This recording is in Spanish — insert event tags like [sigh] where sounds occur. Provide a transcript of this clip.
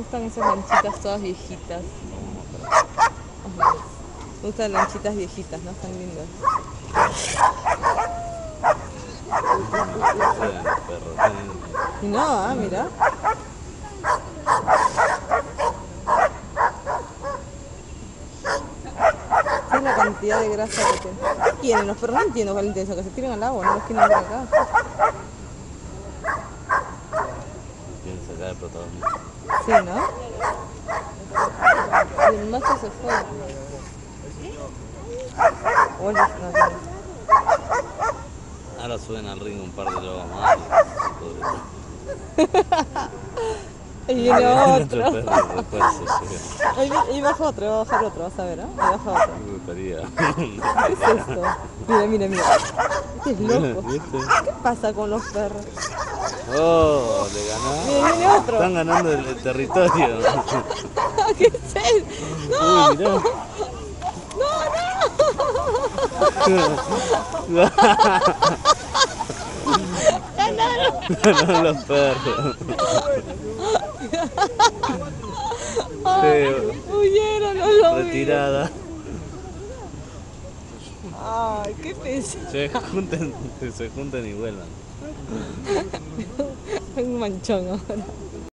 gustan esas lanchitas todas viejitas. Me gustan lanchitas viejitas, ¿no? Están lindas. Y no, ah, mira. ¿Sabes la cantidad de grasa que tienen? ¿Qué quieren? Los perros no entiendo cuál es intención, que se tiren al agua, no los quieren ver acá. El protagonismo. Sí, ¿no? Y el macho se fue. Él no, no. Ahora suben al ring un par de lobos más. y- Ahí [laughs] viene Otro ahí baja otro, va a bajar otro, vas a ver, ¿eh? Ahí baja otro. Me gustaría. [laughs] ¿Qué es esto? Mira, mira, mira. Este es loco. [laughs] ¿Qué pasa con los perros? Oh, le. Viene, otro. Están ganando el, el territorio. [laughs] ¿Qué es él? Uy, mirá. Ganaron [laughs] los perros. Huyeron, no lo vi. retirada. Ay, qué pesa. Se junten, se junten y [laughs] vuelvan. Un manchón ahora.